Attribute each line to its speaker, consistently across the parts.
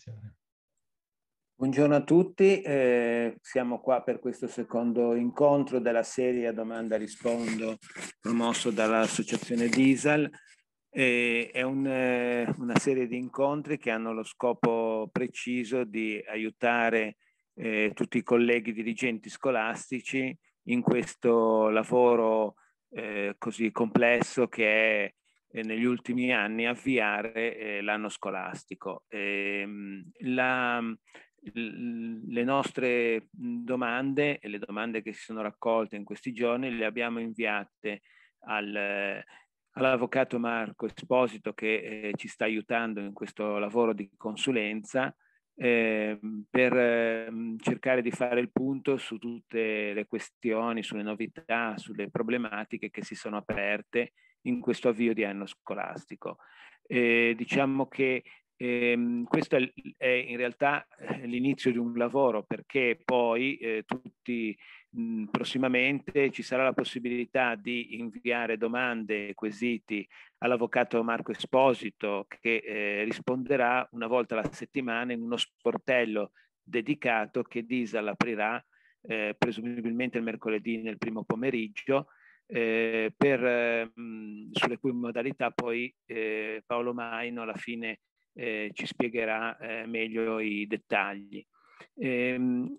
Speaker 1: Iniziare.
Speaker 2: Buongiorno a tutti, eh, siamo qua per questo secondo incontro della serie domanda rispondo promosso dall'associazione Diesel. Eh, è un, eh, una serie di incontri che hanno lo scopo preciso di aiutare eh, tutti i colleghi dirigenti scolastici in questo lavoro eh, così complesso che è negli ultimi anni avviare l'anno scolastico. Ehm, la, le nostre domande e le domande che si sono raccolte in questi giorni le abbiamo inviate al, all'avvocato Marco Esposito che eh, ci sta aiutando in questo lavoro di consulenza eh, per eh, cercare di fare il punto su tutte le questioni, sulle novità, sulle problematiche che si sono aperte in questo avvio di anno scolastico. Eh, diciamo che Ehm, questo è, è, in realtà eh, l'inizio di un lavoro perché poi eh, tutti mh, prossimamente ci sarà la possibilità di inviare domande e quesiti all'avvocato Marco Esposito che eh, risponderà una volta alla settimana in uno sportello dedicato che Disal aprirà eh, presumibilmente il mercoledì nel primo pomeriggio eh, per, mh, sulle cui modalità poi eh, Paolo Maino alla fine eh, ci spiegherà eh, meglio i dettagli. Eh,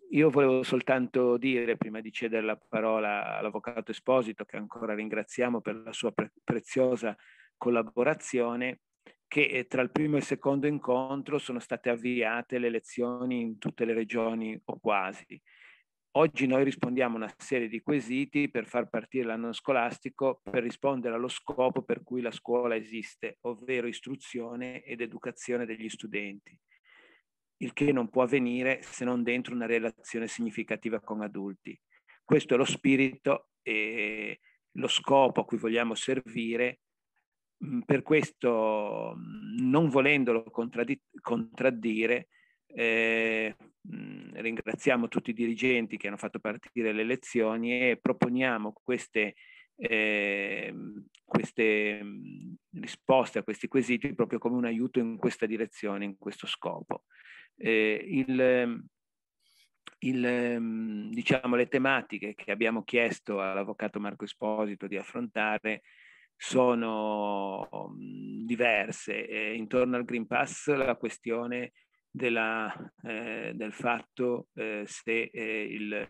Speaker 2: io volevo soltanto dire, prima di cedere la parola all'Avvocato Esposito, che ancora ringraziamo per la sua pre- preziosa collaborazione, che eh, tra il primo e il secondo incontro sono state avviate le lezioni in tutte le regioni o quasi. Oggi noi rispondiamo a una serie di quesiti per far partire l'anno scolastico per rispondere allo scopo per cui la scuola esiste, ovvero istruzione ed educazione degli studenti, il che non può avvenire se non dentro una relazione significativa con adulti. Questo è lo spirito e lo scopo a cui vogliamo servire. Mm, per questo, mm, non volendolo contraddire, eh, ringraziamo tutti i dirigenti che hanno fatto partire le lezioni e proponiamo queste, eh, queste risposte a questi quesiti proprio come un aiuto in questa direzione, in questo scopo. Eh, il, il, diciamo, le tematiche che abbiamo chiesto all'avvocato Marco Esposito di affrontare sono diverse. Eh, intorno al Green Pass la questione della, eh, del fatto eh, se eh, il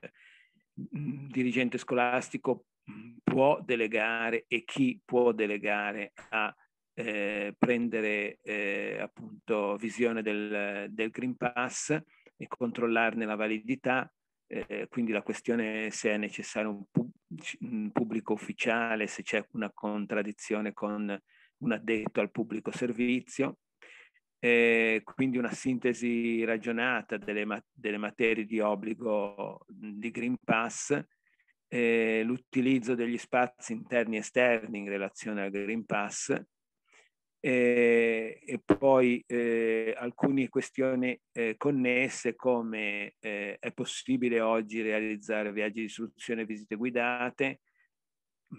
Speaker 2: mm, dirigente scolastico mm, può delegare e chi può delegare a eh, prendere eh, appunto visione del, del, Green Pass e controllarne la validità. Eh, quindi la questione se è necessario un, pub- un pubblico ufficiale, se c'è una contraddizione con un addetto al pubblico servizio eh, quindi una sintesi ragionata delle, ma- delle, materie di obbligo di Green Pass, eh, l'utilizzo degli spazi interni e esterni in relazione al Green Pass eh, e poi eh, alcune questioni eh, connesse come eh, è possibile oggi realizzare viaggi di istruzione e visite guidate,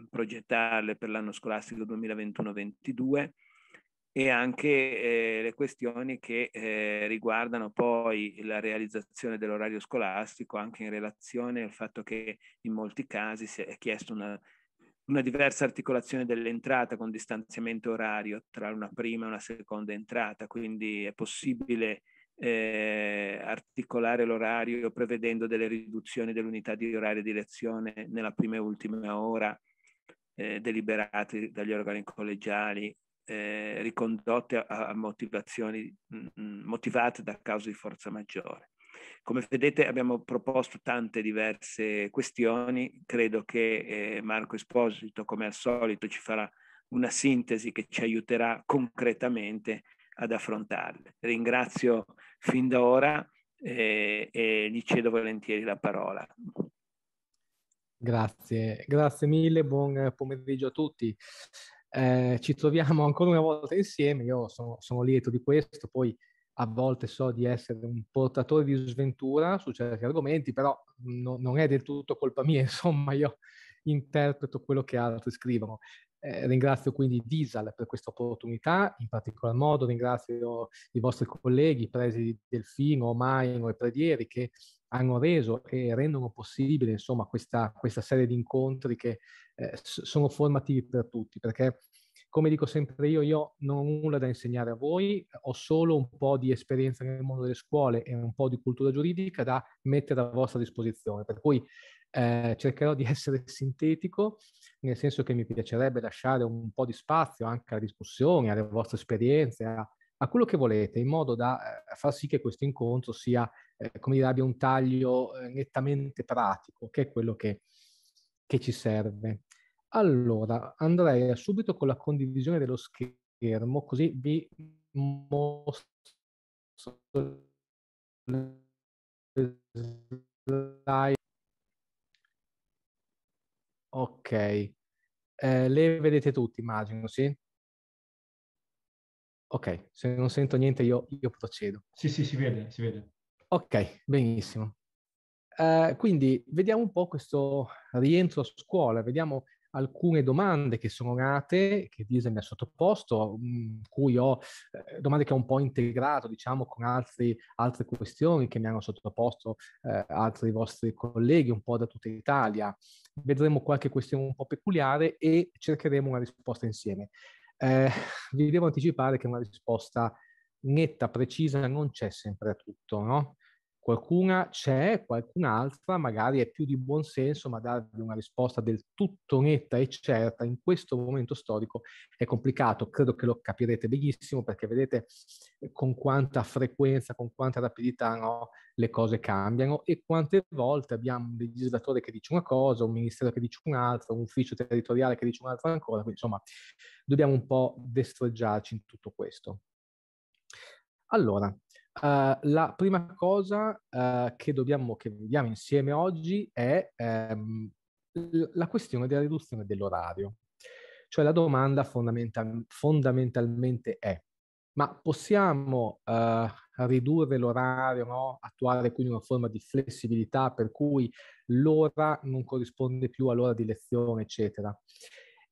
Speaker 2: progettarle per l'anno scolastico 2021-22 e anche eh, le questioni che eh, riguardano poi la realizzazione dell'orario scolastico anche in relazione al fatto che in molti casi si è chiesto una, una diversa articolazione dell'entrata con distanziamento orario tra una prima e una seconda entrata, quindi è possibile eh, articolare l'orario prevedendo delle riduzioni dell'unità di orario di lezione nella prima e ultima ora eh, deliberate dagli organi collegiali eh, ricondotte a, a motivazioni mh, mm, motivate da cause di forza maggiore. Come vedete abbiamo proposto tante diverse questioni, credo che eh, Marco Esposito come al solito ci farà una sintesi che ci aiuterà concretamente ad affrontarle. Ringrazio fin da ora eh, e gli cedo volentieri la parola.
Speaker 3: Grazie, grazie mille, buon pomeriggio a tutti. Eh, ci troviamo ancora una volta insieme, io sono, sono, lieto di questo, poi a volte so di essere un portatore di sventura su certi argomenti, però no, non è del tutto colpa mia, insomma io interpreto quello che altri scrivono. Eh, ringrazio quindi Diesel per questa opportunità, in particolar modo ringrazio i vostri colleghi, presi Delfino, Maino e Predieri, che hanno reso e rendono possibile insomma, questa, questa serie di incontri che eh, sono formativi per tutti, perché come dico sempre io, io non ho nulla da insegnare a voi, ho solo un po' di esperienza nel mondo delle scuole e un po' di cultura giuridica da mettere a vostra disposizione. Per cui eh, cercherò di essere sintetico, nel senso che mi piacerebbe lasciare un po' di spazio anche alle discussioni, alle vostre esperienze, a, a quello che volete, in modo da eh, far sì che questo incontro sia, eh, come dire, abbia un taglio eh, nettamente pratico, che è quello che, che ci serve. Allora, andrei subito con la condivisione dello schermo, così vi mostro slide. Ok, eh, le vedete tutti, immagino, sì? Ok, se non sento niente io, io procedo.
Speaker 1: Sì, sì, si vede, si vede.
Speaker 3: Ok, benissimo. Uh, quindi vediamo un po' questo rientro a scuola, vediamo alcune domande che sono nate, che Diesel mi ha sottoposto, mm, cui ho eh, domande che ho un po' integrato, diciamo, con altri, altre questioni che mi hanno sottoposto eh, altri vostri colleghi, un po' da tutta Italia. Vedremo qualche questione un po' peculiare e cercheremo una risposta insieme. Eh, vi devo anticipare che una risposta netta, precisa, non c'è sempre a tutto, no? Qualcuna c'è, qualcun'altra magari è più di buon senso, ma darvi una risposta del tutto netta e certa in questo momento storico è complicato. Credo che lo capirete benissimo perché vedete con quanta frequenza, con quanta rapidità no, le cose cambiano e quante volte abbiamo un legislatore che dice una cosa, un ministero che dice un'altra, un ufficio territoriale che dice un'altra ancora. Quindi insomma dobbiamo un po' destreggiarci in tutto questo. Allora, Uh, la prima cosa uh, che dobbiamo, che vediamo insieme oggi è um, la questione della riduzione dell'orario. Cioè la domanda fondamental- fondamentalmente è, ma possiamo uh, ridurre l'orario, no? attuare quindi una forma di flessibilità per cui l'ora non corrisponde più all'ora di lezione, eccetera?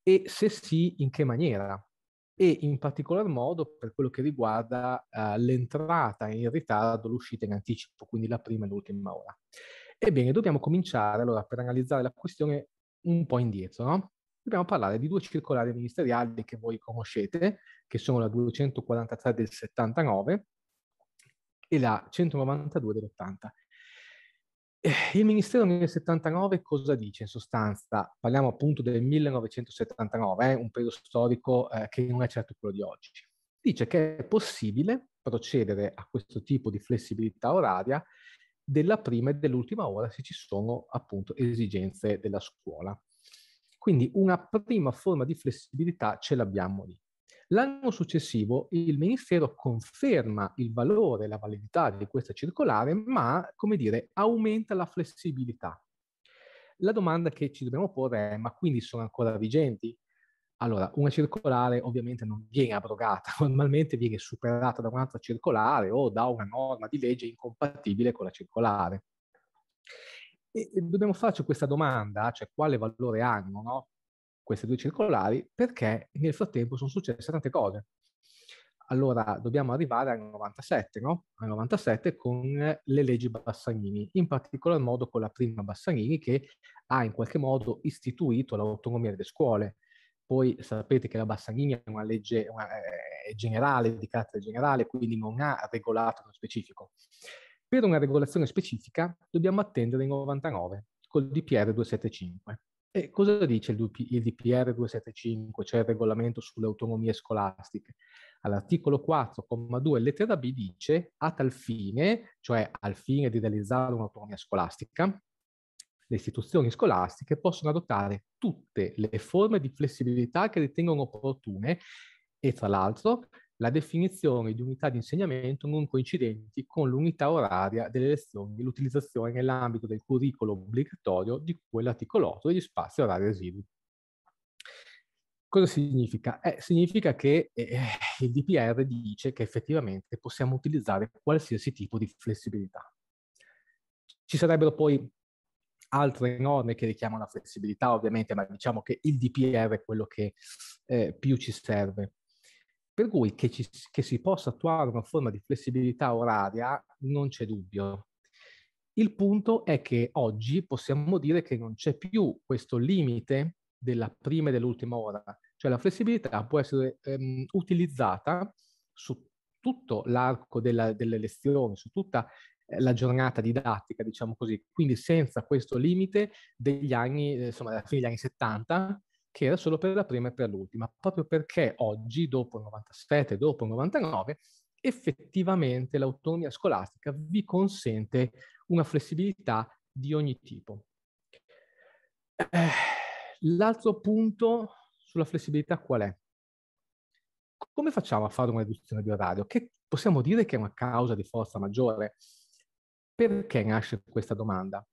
Speaker 3: E se sì, in che maniera? E in particolar modo per quello che riguarda uh, l'entrata in ritardo, l'uscita in anticipo, quindi la prima e l'ultima ora. Ebbene, dobbiamo cominciare allora per analizzare la questione un po' indietro, no? Dobbiamo parlare di due circolari ministeriali che voi conoscete, che sono la 243 del 79 e la 192 dell'80. Eh, il Ministero nel 79 cosa dice in sostanza? Parliamo appunto del 1979, eh, un periodo storico eh, che non è certo quello di oggi. Dice che è possibile procedere a questo tipo di flessibilità oraria della prima e dell'ultima ora se ci sono appunto esigenze della scuola. Quindi una prima forma di flessibilità ce l'abbiamo lì. L'anno successivo il Ministero conferma il valore e la validità di questa circolare, ma, come dire, aumenta la flessibilità. La domanda che ci dobbiamo porre è, ma quindi sono ancora vigenti? Allora, una circolare ovviamente non viene abrogata, normalmente viene superata da un'altra circolare o da una norma di legge incompatibile con la circolare. E dobbiamo farci questa domanda, cioè quale valore hanno, no? Queste due circolari perché nel frattempo sono successe tante cose. Allora dobbiamo arrivare al 97, no? Al 97 con le leggi Bassanini, in particolar modo con la prima Bassanini che ha in qualche modo istituito l'autonomia delle scuole. Poi sapete che la Bassanini è una legge una, è generale, di carattere generale, quindi non ha regolato nello specifico. Per una regolazione specifica dobbiamo attendere il 99 col DPR 275. E cosa dice il, DPR 275, cioè il regolamento sulle autonomie scolastiche? All'articolo 4,2 lettera B dice a tal fine, cioè al fine di realizzare un'autonomia scolastica, le istituzioni scolastiche possono adottare tutte le forme di flessibilità che ritengono opportune e tra l'altro la definizione di unità di insegnamento non coincidenti con l'unità oraria delle lezioni e l'utilizzazione nell'ambito del curriculum obbligatorio di quell'articolo 8 degli spazi orari residui. Cosa significa? Eh, significa che eh, il DPR dice che effettivamente possiamo utilizzare qualsiasi tipo di flessibilità. Ci sarebbero poi altre norme che richiamano la flessibilità ovviamente, ma diciamo che il DPR è quello che eh, più ci serve. Per cui che, ci, che si possa attuare una forma di flessibilità oraria non c'è dubbio. Il punto è che oggi possiamo dire che non c'è più questo limite della prima e dell'ultima ora, cioè la flessibilità può essere ehm, utilizzata su tutto l'arco della, delle lezioni, su tutta eh, la giornata didattica, diciamo così, quindi senza questo limite degli anni, eh, insomma, alla fine degli anni 70, che era solo per la prima e per l'ultima, proprio perché oggi, dopo il 97, dopo il 99, effettivamente l'autonomia scolastica vi consente una flessibilità di ogni tipo. Eh, l'altro punto sulla flessibilità qual è? Come facciamo a fare una riduzione di orario? Che possiamo dire che è una causa di forza maggiore? Perché nasce questa domanda?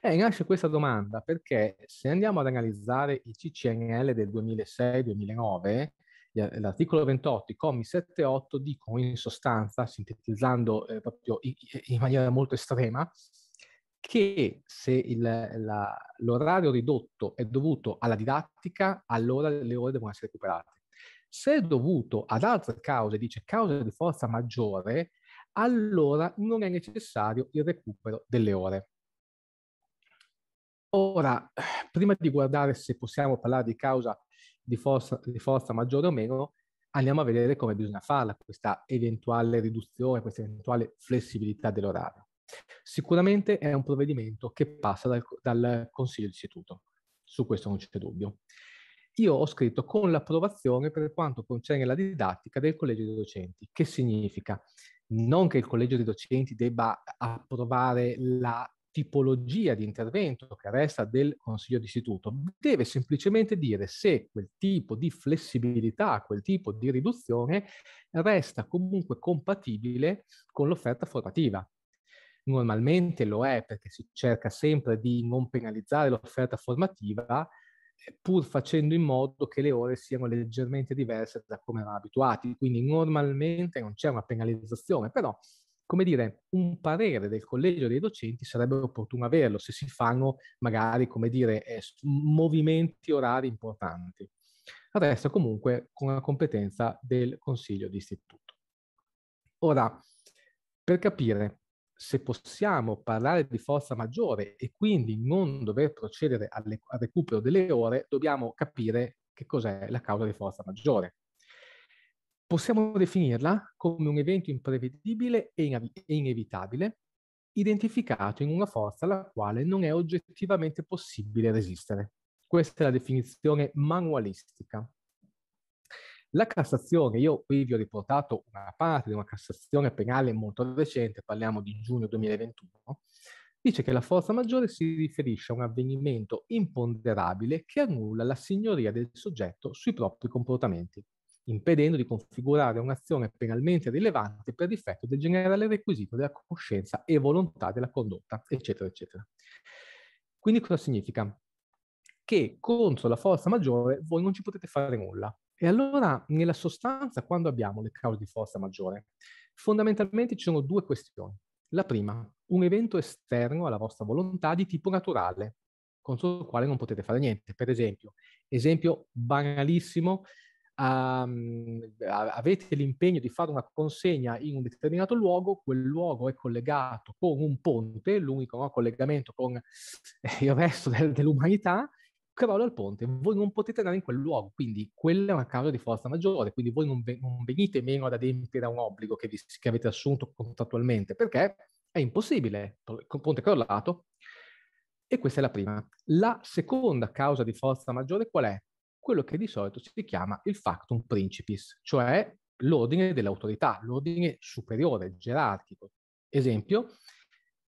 Speaker 3: Eh, nasce questa domanda perché se andiamo ad analizzare il CCNL del 2006-2009, l'articolo 28, i commi 7 e 8 dicono in sostanza, sintetizzando eh, proprio in, in, maniera molto estrema, che se il, la, l'orario ridotto è dovuto alla didattica, allora le ore devono essere recuperate. Se è dovuto ad altre cause, dice cause di forza maggiore, allora non è necessario il recupero delle ore. Ora, prima di guardare se possiamo parlare di causa di forza, di forza maggiore o meno, andiamo a vedere come bisogna farla, questa eventuale riduzione, questa eventuale flessibilità dell'orario. Sicuramente è un provvedimento che passa dal, dal Consiglio d'Istituto, su questo non c'è dubbio. Io ho scritto con l'approvazione per quanto concerne la didattica del collegio dei docenti, che significa non che il collegio dei docenti debba approvare la tipologia di intervento che resta del consiglio d'istituto, deve semplicemente dire se quel tipo di flessibilità, quel tipo di riduzione resta comunque compatibile con l'offerta formativa. Normalmente lo è perché si cerca sempre di non penalizzare l'offerta formativa, pur facendo in modo che le ore siano leggermente diverse da come erano abituati. Quindi normalmente non c'è una penalizzazione, però come dire, un parere del collegio dei docenti sarebbe opportuno averlo se si fanno magari, come dire, eh, movimenti orari importanti. Resta comunque con la competenza del consiglio di istituto. Ora, per capire se possiamo parlare di forza maggiore e quindi non dover procedere al recupero delle ore, dobbiamo capire che cos'è la causa di forza maggiore possiamo definirla come un evento imprevedibile e, inevitabile, identificato in una forza alla quale non è oggettivamente possibile resistere. Questa è la definizione manualistica. La Cassazione, io qui vi ho riportato una parte di una Cassazione penale molto recente, parliamo di giugno 2021, dice che la forza maggiore si riferisce a un avvenimento imponderabile che annulla la signoria del soggetto sui propri comportamenti impedendo di configurare un'azione penalmente rilevante per difetto del generale requisito della coscienza e volontà della condotta, eccetera, eccetera. Quindi cosa significa? Che contro la forza maggiore voi non ci potete fare nulla. E allora, nella sostanza, quando abbiamo le cause di forza maggiore, fondamentalmente ci sono due questioni. La prima, un evento esterno alla vostra volontà di tipo naturale, contro il quale non potete fare niente. Per esempio, esempio banalissimo, um, avete l'impegno di fare una consegna in un determinato luogo, quel luogo è collegato con un ponte, l'unico no, collegamento con il resto del, dell'umanità, crolla il ponte, voi non potete andare in quel luogo, quindi quella è una causa di forza maggiore, quindi voi non, ve, non venite meno ad adempiere a un obbligo che, vi, che avete assunto contrattualmente, perché è impossibile, il ponte crollato, e questa è la prima. La seconda causa di forza maggiore qual è? Quello che di solito si chiama il factum principis, cioè l'ordine dell'autorità, l'ordine superiore, gerarchico. Esempio,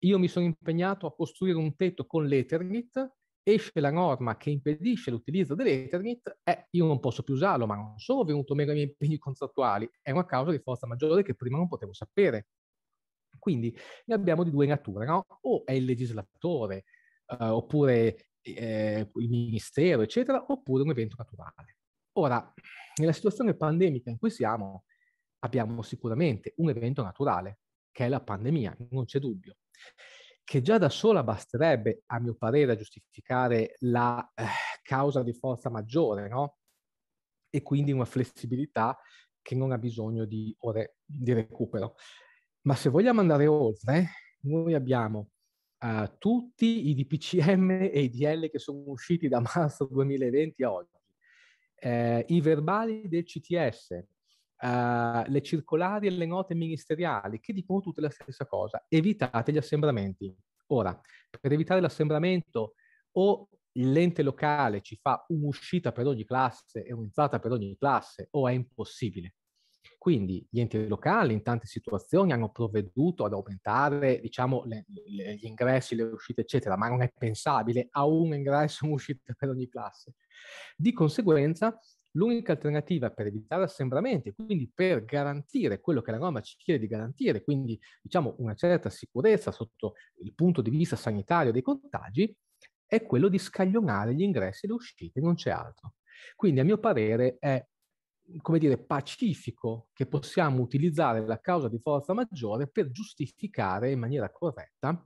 Speaker 3: io mi sono impegnato a costruire un tetto con l'Ethernet, esce la norma che impedisce l'utilizzo dell'Ethernet, eh, io non posso più usarlo, ma non sono venuto meno ai miei impegni contrattuali, è una causa di forza maggiore che prima non potevo sapere. Quindi ne abbiamo di due nature, no? O è il legislatore, eh, oppure eh, il ministero, eccetera, oppure un evento naturale. Ora, nella situazione pandemica in cui siamo, abbiamo sicuramente un evento naturale, che è la pandemia, non c'è dubbio. che già da sola basterebbe, a mio parere, a giustificare la eh, causa di forza maggiore, no? E quindi una flessibilità che non ha bisogno di ore di recupero. Ma se vogliamo andare oltre, noi abbiamo uh, tutti i DPCM e i DL che sono usciti da marzo 2020 a oggi, eh, i verbali del CTS, Uh, le circolari e le note ministeriali che dicono tutte la stessa cosa. Evitate gli assembramenti. Ora, per evitare l'assembramento o l'ente locale ci fa un'uscita per ogni classe e un'entrata per ogni classe o è impossibile. Quindi gli enti locali in tante situazioni hanno provveduto ad aumentare diciamo, le, le, gli ingressi, le uscite, eccetera, ma non è pensabile a un ingresso e un'uscita per ogni classe. Di conseguenza L'unica alternativa per evitare assembramenti, quindi per garantire quello che la norma ci chiede di garantire, quindi diciamo una certa sicurezza sotto il punto di vista sanitario dei contagi, è quello di scaglionare gli ingressi e le uscite, non c'è altro. Quindi a mio parere è come dire, pacifico che possiamo utilizzare la causa di forza maggiore per giustificare in maniera corretta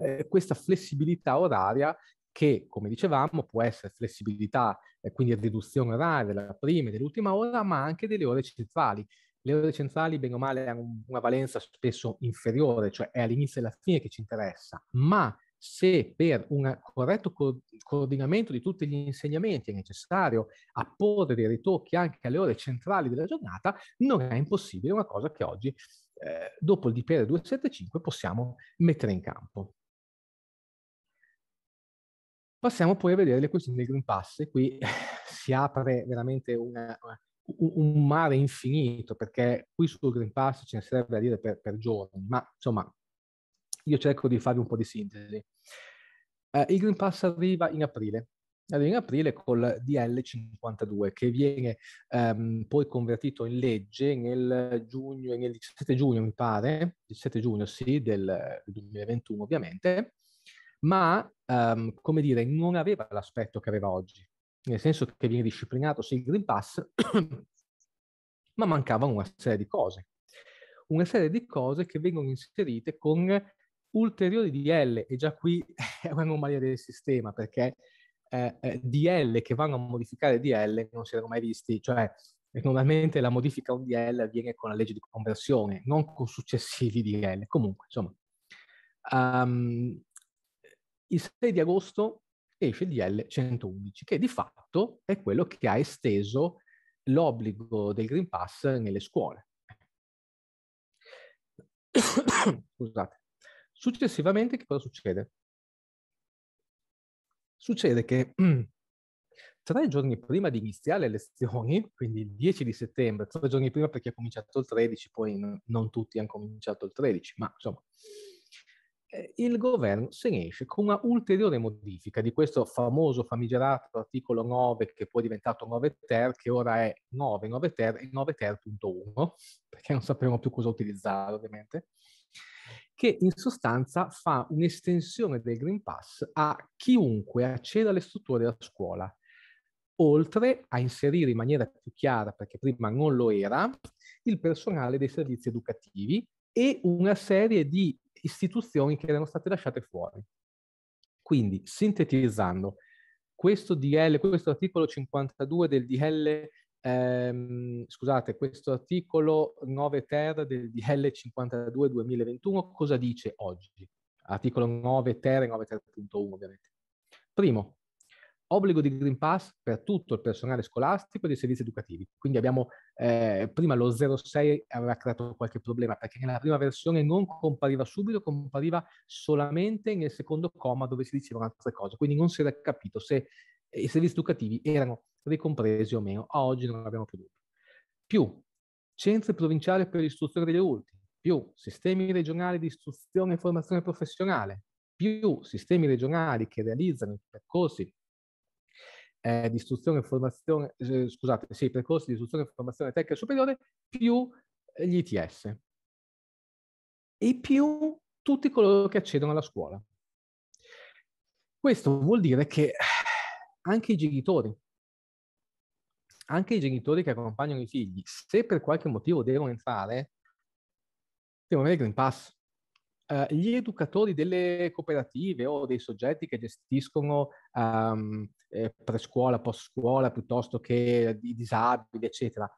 Speaker 3: eh, questa flessibilità oraria che, come dicevamo, può essere flessibilità, eh, quindi riduzione oraria della prima e dell'ultima ora, ma anche delle ore centrali. Le ore centrali, bene o male, hanno una valenza spesso inferiore, cioè è all'inizio e alla fine che ci interessa, ma se per un corretto co- coordinamento di tutti gli insegnamenti è necessario apporre dei ritocchi anche alle ore centrali della giornata, non è impossibile, una cosa che oggi, eh, dopo il DPR 275, possiamo mettere in campo. Passiamo poi a vedere le questioni del Green Pass e qui si apre veramente una, un mare infinito perché qui sul Green Pass ce ne sarebbe da dire per, per giorni, ma insomma io cerco di farvi un po' di sintesi. Uh, il Green Pass arriva in aprile, arriva in aprile col DL 52 che viene um, poi convertito in legge nel giugno, nel 17 giugno mi pare, 17 giugno sì, del 2021 ovviamente, ma um, come dire, non aveva l'aspetto che aveva oggi, nel senso che viene disciplinato sì il Green Pass, ma mancava una serie di cose. Una serie di cose che vengono inserite con ulteriori DL, e già qui è un'anomalia del sistema, perché eh, eh, DL che vanno a modificare DL non si erano mai visti, cioè normalmente la modifica un DL avviene con la legge di conversione, non con successivi DL. Comunque, insomma, um, il 6 di agosto esce il DL 111, che di fatto è quello che ha esteso l'obbligo del Green Pass nelle scuole. Scusate. Successivamente che cosa succede? Succede che tre giorni prima di iniziare le lezioni, quindi il 10 di settembre, tre giorni prima perché ha cominciato il 13, poi non tutti hanno cominciato il 13, ma insomma, eh, il governo se ne esce con una ulteriore modifica di questo famoso famigerato articolo 9 che poi è diventato 9 ter, che ora è 9, 9 ter e 9 ter.1, perché non sapevamo più cosa utilizzare ovviamente, che in sostanza fa un'estensione del Green Pass a chiunque acceda alle strutture della scuola, oltre a inserire in maniera più chiara, perché prima non lo era, il personale dei servizi educativi e una serie di istituzioni che erano state lasciate fuori. Quindi, sintetizzando, questo DL, questo articolo 52 del DL, ehm, scusate, questo articolo 9 ter del DL 52 2021, cosa dice oggi? Articolo 9 ter e 9 ter.1 ovviamente. Primo, obbligo di Green Pass per tutto il personale scolastico e dei servizi educativi. Quindi abbiamo, eh, prima lo 06 aveva creato qualche problema perché nella prima versione non compariva subito, compariva solamente nel secondo comma dove si dicevano altre cose. Quindi non si era capito se i servizi educativi erano ricompresi o meno. A oggi non abbiamo più dubbi. Più centri provinciali per l'istruzione degli adulti, più sistemi regionali di istruzione e formazione professionale, più sistemi regionali che realizzano i percorsi eh, di istruzione e formazione, eh, scusate, sì, percorsi di istruzione e formazione tecnica superiore più gli ITS e più tutti coloro che accedono alla scuola. Questo vuol dire che anche i genitori, anche i genitori che accompagnano i figli, se per qualche motivo devono entrare, devono avere il Green Pass. Uh, gli educatori delle cooperative o dei soggetti che gestiscono um, eh, prescuola, post scuola, piuttosto che i disabili, eccetera,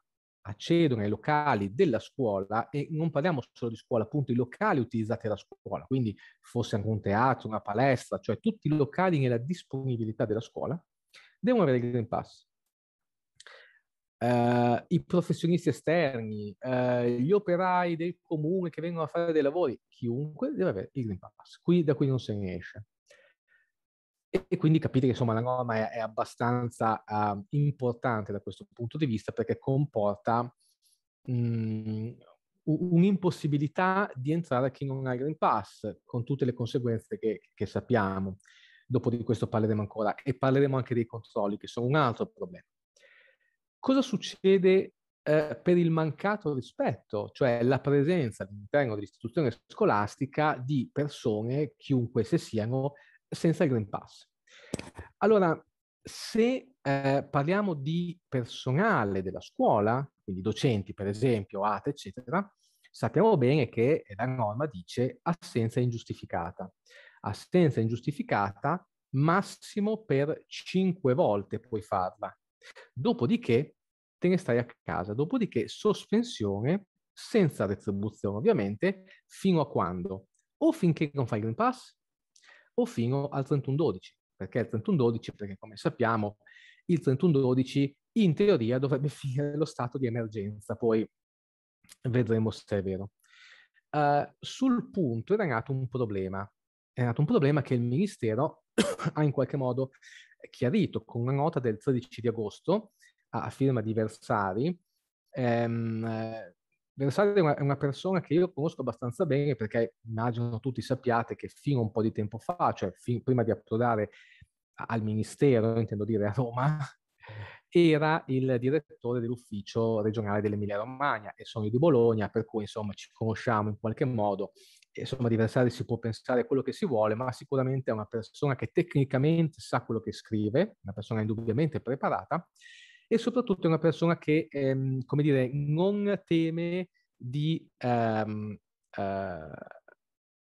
Speaker 3: accedono ai locali della scuola e non parliamo solo di scuola, appunto i locali utilizzati dalla scuola, quindi fosse anche un teatro, una palestra, cioè tutti i locali nella disponibilità della scuola, devono avere il Green Pass. Uh, I professionisti esterni, uh, gli operai del comune che vengono a fare dei lavori, chiunque deve avere il Green Pass. Qui da qui non se ne esce. E, e quindi capite che insomma la norma è, è abbastanza uh, importante da questo punto di vista perché comporta mh, mm, un'impossibilità di entrare chi non ha il Green Pass, con tutte le conseguenze che, che sappiamo. Dopo di questo parleremo ancora e parleremo anche dei controlli, che sono un altro problema. Cosa succede eh, per il mancato rispetto, cioè la presenza all'interno dell'istituzione scolastica di persone, chiunque esse siano, senza il Green Pass? Allora, se eh, parliamo di personale della scuola, quindi docenti per esempio, ATE, eccetera, sappiamo bene che la norma dice assenza ingiustificata. Assenza ingiustificata massimo per cinque volte puoi farla. Dopodiché te ne stai a casa, dopodiché sospensione senza retribuzione ovviamente fino a quando? O finché non fai il Green Pass o fino al 31-12. Perché il 31-12? Perché come sappiamo il 31-12 in teoria dovrebbe finire lo stato di emergenza, poi vedremo se è vero. Uh, sul punto era nato un problema, è nato un problema che il Ministero ha in qualche modo chiarito con una nota del 13 di agosto a, firma di Versari. Ehm, Versari è una, è una, persona che io conosco abbastanza bene perché immagino tutti sappiate che fino a un po' di tempo fa, cioè fin, prima di approdare al Ministero, intendo dire a Roma, era il direttore dell'ufficio regionale dell'Emilia Romagna e sono di Bologna, per cui insomma ci conosciamo in qualche modo. Insomma, di Versari si può pensare quello che si vuole, ma sicuramente è una persona che tecnicamente sa quello che scrive, una persona indubbiamente preparata e soprattutto è una persona che, ehm, come dire, non teme di ehm, eh,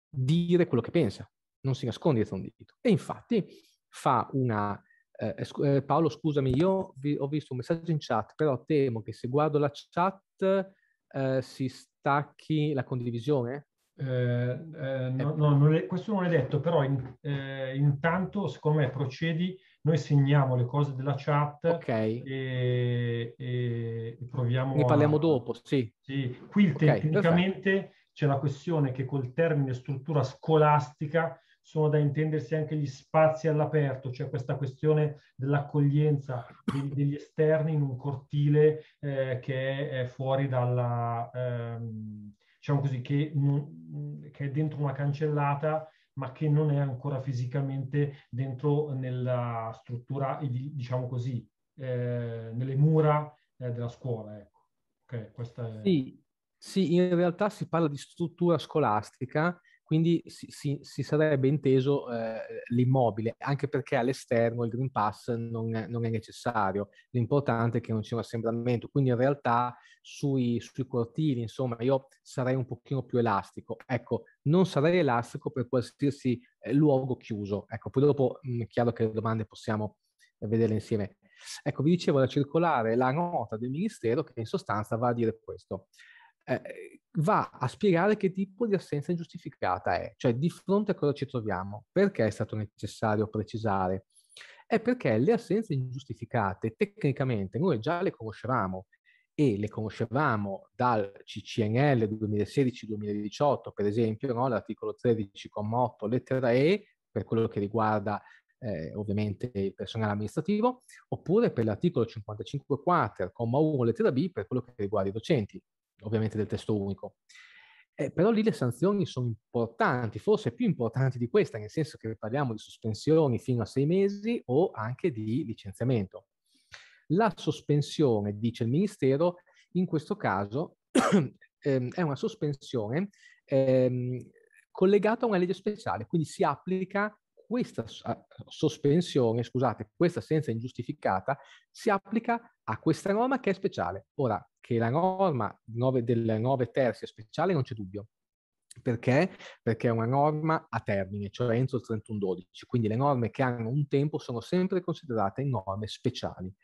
Speaker 3: dire quello che pensa, non si nasconde dietro un dito. E infatti fa una... Eh, eh, Paolo, scusami, io vi, ho visto un messaggio in chat, però temo che se guardo la chat eh, si stacchi la condivisione.
Speaker 1: Eh, eh, no, no, non è, questo non è detto, però in, eh, intanto secondo me procedi, noi segniamo le cose della chat
Speaker 3: okay.
Speaker 1: e, e, e, proviamo
Speaker 3: Ne parliamo a... dopo, sì.
Speaker 1: sì. Qui okay, tecnicamente perfetto. c'è la questione che col termine struttura scolastica sono da intendersi anche gli spazi all'aperto, cioè questa questione dell'accoglienza degli, degli esterni in un cortile eh, che è fuori dalla, ehm, diciamo così, che, che, è dentro una cancellata, ma che non è ancora fisicamente dentro nella struttura, diciamo così, eh, nelle mura eh, della scuola. Ecco. Okay,
Speaker 3: è... sì, sì, in realtà si parla di struttura scolastica quindi si, si, si sarebbe inteso eh, l'immobile, anche perché all'esterno il Green Pass non non è, necessario, l'importante è che non sia un assembramento, quindi in realtà sui, sui cortili, insomma, io sarei un pochino più elastico, ecco, non sarei elastico per qualsiasi eh, luogo chiuso, ecco, poi dopo mh, mm, è chiaro che le domande possiamo eh, vederle insieme. Ecco, vi dicevo da circolare la nota del Ministero che in sostanza va a dire questo eh, va a spiegare che tipo di assenza ingiustificata è, cioè di fronte a cosa ci troviamo. Perché è stato necessario precisare? È perché le assenze ingiustificate tecnicamente noi già le conoscevamo e le conoscevamo dal CCNL 2016-2018, per esempio, no? l'articolo 13,8 lettera E, per quello che riguarda eh, ovviamente il personale amministrativo, oppure per l'articolo 55 quater, comma 1, lettera B, per quello che riguarda i docenti, ovviamente del testo unico. Eh, però lì le sanzioni sono importanti, forse più importanti di questa, nel senso che parliamo di sospensioni fino a sei mesi o anche di licenziamento. La sospensione, dice il Ministero, in questo caso ehm, è una sospensione ehm, collegata a una legge speciale, quindi si applica questa sospensione, scusate, questa assenza ingiustificata si applica a questa norma che è speciale. Ora, che la norma 9 del 9 ter sia speciale non c'è dubbio, Perché? Perché è una norma a termine, cioè entro il 31-12, quindi le norme che hanno un tempo sono sempre considerate norme speciali.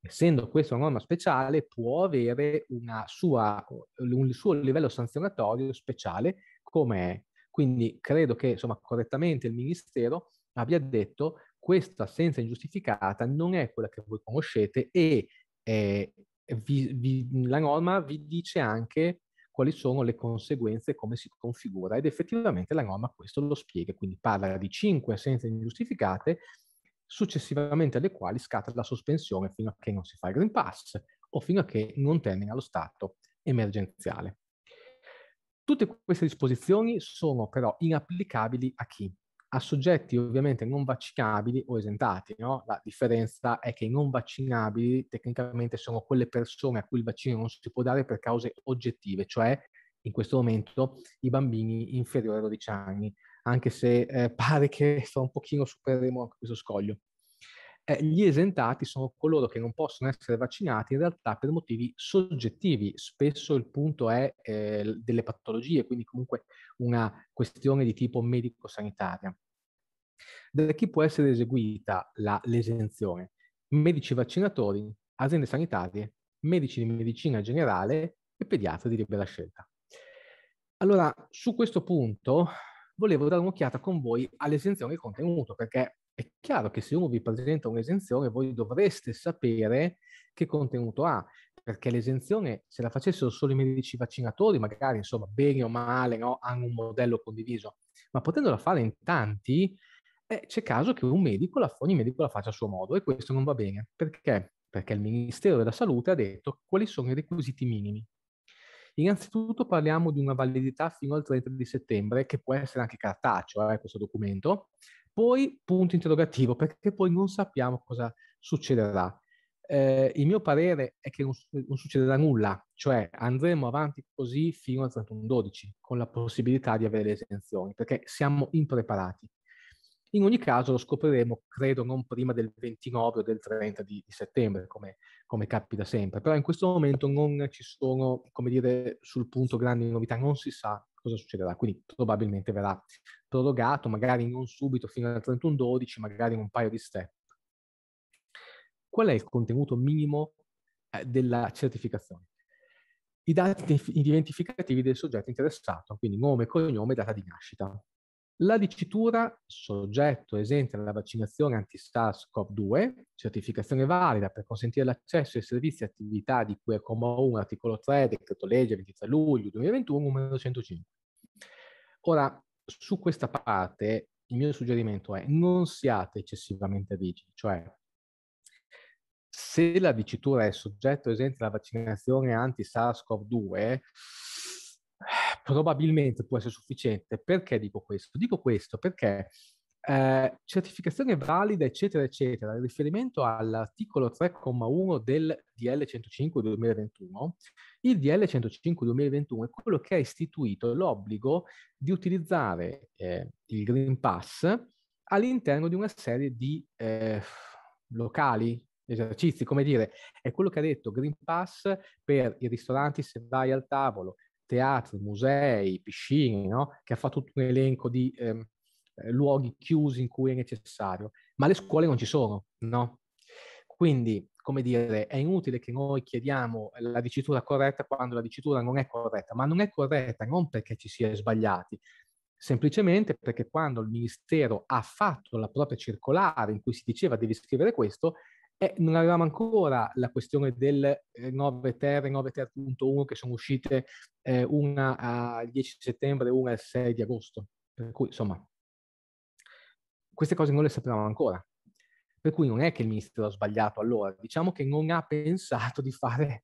Speaker 3: Essendo questa una norma speciale, può avere sua, un suo livello sanzionatorio speciale come è. Quindi credo che insomma, correttamente il Ministero abbia detto questa assenza ingiustificata non è quella che voi conoscete e eh, vi, vi, la norma vi dice anche quali sono le conseguenze come si configura ed effettivamente la norma questo lo spiega, quindi parla di cinque assenze ingiustificate successivamente alle quali scatta la sospensione fino a che non si fa il Green Pass o fino a che non termina lo stato emergenziale. Tutte queste disposizioni sono però inapplicabili a chi? A soggetti ovviamente non vaccinabili o esentati. No? La differenza è che i non vaccinabili tecnicamente sono quelle persone a cui il vaccino non si può dare per cause oggettive, cioè in questo momento i bambini inferiori a 12 anni, anche se eh, pare che fra un pochino supereremo questo scoglio eh, gli esentati sono coloro che non possono essere vaccinati in realtà per motivi soggettivi. Spesso il punto è eh, delle patologie, quindi comunque una questione di tipo medico-sanitaria. Da chi può essere eseguita la, l'esenzione? Medici vaccinatori, aziende sanitarie, medici di medicina generale e pediatri di libera scelta. Allora, su questo punto volevo dare un'occhiata con voi all'esenzione di contenuto, perché è chiaro che se uno vi presenta un'esenzione, voi dovreste sapere che contenuto ha, perché l'esenzione, se la facessero solo i medici vaccinatori, magari, insomma, bene o male, no, hanno un modello condiviso, ma potendola fare in tanti, eh, c'è caso che un medico la, ogni medico la faccia a suo modo e questo non va bene. Perché? Perché il Ministero della Salute ha detto quali sono i requisiti minimi. Innanzitutto parliamo di una validità fino al 30 di settembre, che può essere anche cartaceo, eh, questo documento, poi punto interrogativo, perché poi non sappiamo cosa succederà. Eh, il mio parere è che non, non, succederà nulla, cioè andremo avanti così fino al 31-12, con la possibilità di avere le esenzioni, perché siamo impreparati. In ogni caso lo scopriremo, credo, non prima del 29 o del 30 di, di settembre, come, come, capita sempre. Però in questo momento non ci sono, come dire, sul punto grandi novità, non si sa cosa succederà. Quindi probabilmente verrà prorogato, magari non subito fino al 31-12, magari in un paio di step. Qual è il contenuto minimo eh, della certificazione? I dati identificativi del soggetto interessato, quindi nome, cognome, data di nascita. La dicitura soggetto esente dalla vaccinazione anti-SARS-CoV-2, certificazione valida per consentire l'accesso ai servizi e attività di cui è comma 1 articolo 3 decreto legge 23 luglio 2021 numero 105. Ora, su questa parte il mio suggerimento è non siate eccessivamente rigidi, cioè se la dicitura è soggetto esente dalla vaccinazione anti-SARS-CoV-2, probabilmente può essere sufficiente. Perché dico questo? Dico questo perché eh, certificazione valida, eccetera, eccetera, in riferimento all'articolo 3,1 del DL 105 2021, il DL 105 2021 è quello che ha istituito l'obbligo di utilizzare eh, il Green Pass all'interno di una serie di eh, locali, esercizi, come dire, è quello che ha detto Green Pass per i ristoranti se vai al tavolo, teatri, musei, piscine, no? che ha fatto tutto un elenco di ehm, eh, luoghi chiusi in cui è necessario, ma le scuole non ci sono, no? Quindi, come dire, è inutile che noi chiediamo la dicitura corretta quando la dicitura non è corretta, ma non è corretta non perché ci si è sbagliati, semplicemente perché quando il Ministero ha fatto la propria circolare in cui si diceva devi scrivere questo, eh, non avevamo ancora la questione del 9 ter e 9 ter.1 che sono uscite eh, una al 10 settembre e una al 6 di agosto. Per cui, insomma, queste cose non le sapevamo ancora. Per cui non è che il ministero ha sbagliato allora, diciamo che non ha pensato di fare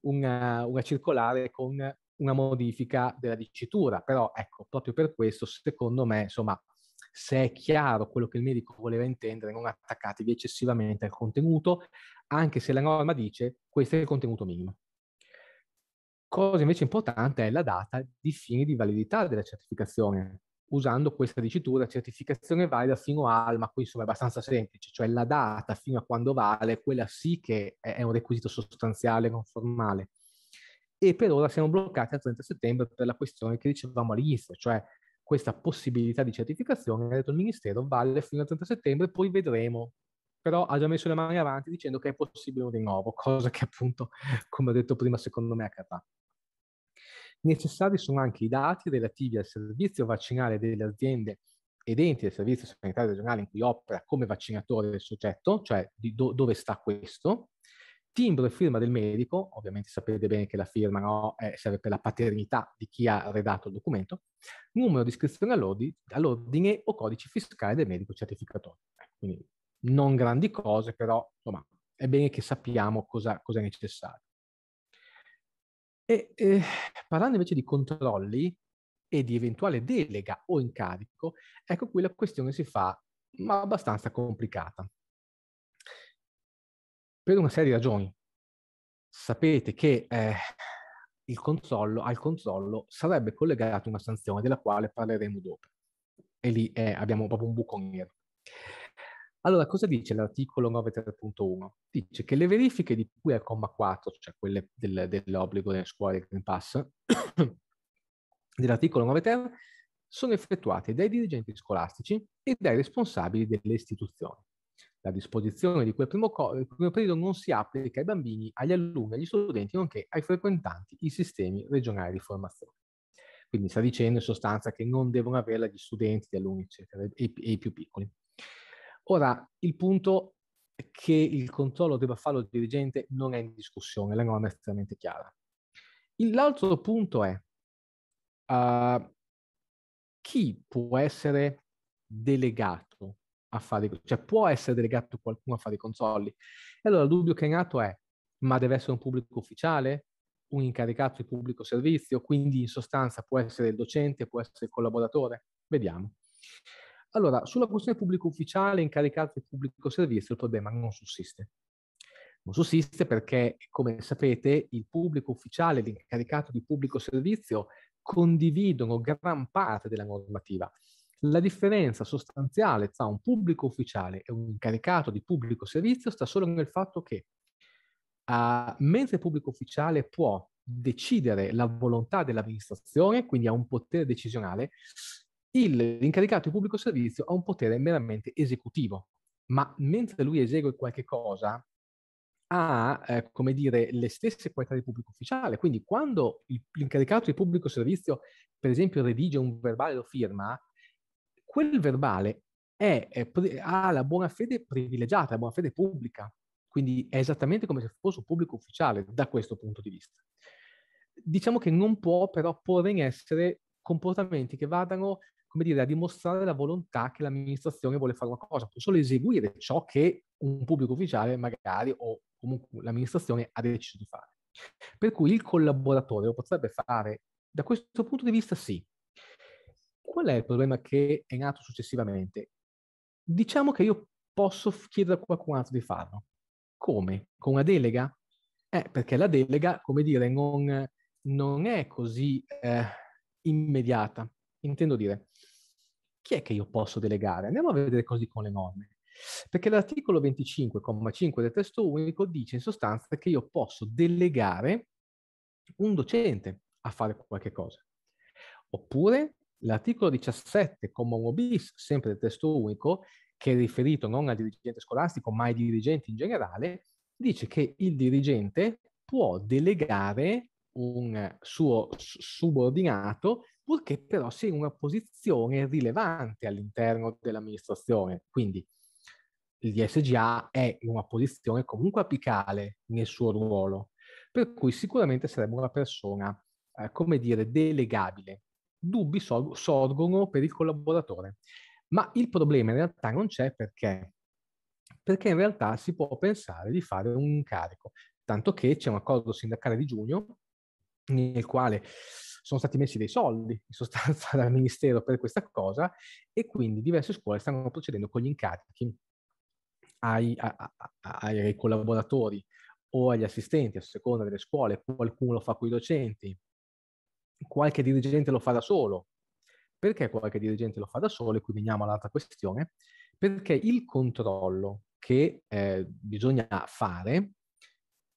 Speaker 3: una, una circolare con una modifica della dicitura, però ecco, proprio per questo, secondo me, insomma, se è chiaro quello che il medico voleva intendere, non attaccatevi eccessivamente al contenuto, anche se la norma dice questo è il contenuto minimo. Cosa invece importante è la data di fine di validità della certificazione, usando questa dicitura certificazione valida fino al, ma qui insomma è abbastanza semplice, cioè la data fino a quando vale, quella sì che è un requisito sostanziale, non formale. e per ora siamo bloccati al 30 settembre per la questione che dicevamo all'inizio, cioè questa possibilità di certificazione, ha detto il Ministero, vale fino al 30 settembre, poi vedremo. Però ha già messo le mani avanti dicendo che è possibile un rinnovo, cosa che appunto, come ho detto prima, secondo me accadrà. Necessari sono anche i dati relativi al servizio vaccinale delle aziende ed enti del servizio sanitario regionale in cui opera come vaccinatore del soggetto, cioè do- dove sta questo, timbro e firma del medico, ovviamente sapete bene che la firma no, eh, serve per la paternità di chi ha redatto il documento, numero di iscrizione all'ordine, o codice fiscale del medico certificatore. Eh, quindi non grandi cose, però insomma, è bene che sappiamo cosa, cosa è necessario. E eh, parlando invece di controlli e di eventuale delega o incarico, ecco qui la questione si fa ma abbastanza complicata per una serie di ragioni. Sapete che eh, il controllo, al controllo sarebbe collegata una sanzione della quale parleremo dopo. E lì eh, abbiamo proprio un buco nero. Allora, cosa dice l'articolo 9.3.1? Dice che le verifiche di cui al comma 4, cioè quelle del, dell'obbligo delle scuole del Green Pass, dell'articolo 9.3, sono effettuate dai dirigenti scolastici e dai responsabili delle istituzioni. La disposizione di quel primo, co- primo periodo non si applica ai bambini, agli alunni, agli studenti, nonché ai frequentanti i sistemi regionali di formazione. Quindi sta dicendo in sostanza che non devono averla gli studenti, gli alunni, eccetera, e, e i più piccoli. Ora, il punto che il controllo debba farlo il dirigente non è in discussione, la norma è estremamente chiara. L'altro punto è uh, chi può essere delegato a fare, cioè può essere delegato qualcuno a fare i controlli. E allora il dubbio che è nato è, ma deve essere un pubblico ufficiale, un incaricato di pubblico servizio, quindi in sostanza può essere il docente, può essere il collaboratore? Vediamo. Allora, sulla questione pubblico ufficiale, incaricato di pubblico servizio, il problema non sussiste. Non sussiste perché, come sapete, il pubblico ufficiale e l'incaricato di pubblico servizio condividono gran parte della normativa. La differenza sostanziale tra un pubblico ufficiale e un incaricato di pubblico servizio sta solo nel fatto che, uh, mentre il pubblico ufficiale può decidere la volontà dell'amministrazione, quindi ha un potere decisionale, il, l'incaricato di pubblico servizio ha un potere meramente esecutivo, ma mentre lui esegue qualche cosa, ha, eh, come dire, le stesse qualità di pubblico ufficiale. Quindi quando il, l'incaricato di pubblico servizio, per esempio, redige un verbale o firma, quel verbale è, è, ha la buona fede privilegiata, la buona fede pubblica. Quindi è esattamente come se fosse un pubblico ufficiale da questo punto di vista. Diciamo che non può però porre in essere comportamenti che vadano come dire, a dimostrare la volontà che l'amministrazione vuole fare una cosa, può solo eseguire ciò che un pubblico ufficiale magari o comunque l'amministrazione ha deciso di fare. Per cui il collaboratore lo potrebbe fare, da questo punto di vista sì. Qual è il problema che è nato successivamente? Diciamo che io posso chiedere a qualcun altro di farlo. Come? Con una delega? Eh, perché la delega, come dire, non, non è così eh, immediata. Intendo dire, chi è che io posso delegare? Andiamo a vedere così con le norme. Perché l'articolo 25,5 del testo unico dice in sostanza che io posso delegare un docente a fare qualche cosa. Oppure l'articolo 17,1 bis, sempre del testo unico, che è riferito non al dirigente scolastico ma ai dirigenti in generale, dice che il dirigente può delegare un suo subordinato purché però sia in una posizione rilevante all'interno dell'amministrazione. Quindi il DSGA è in una posizione comunque apicale nel suo ruolo, per cui sicuramente sarebbe una persona, eh, come dire, delegabile. Dubbi sor- sorgono per il collaboratore, ma il problema in realtà non c'è perché. Perché in realtà si può pensare di fare un incarico, tanto che c'è un accordo sindacale di giugno nel quale sono stati messi dei soldi in sostanza dal Ministero per questa cosa e quindi diverse scuole stanno procedendo con gli incarichi ai, a, a, ai collaboratori o agli assistenti a seconda delle scuole, qualcuno lo fa con i docenti, qualche dirigente lo fa da solo. Perché qualche dirigente lo fa da solo? E qui veniamo all'altra questione. Perché il controllo che eh, bisogna fare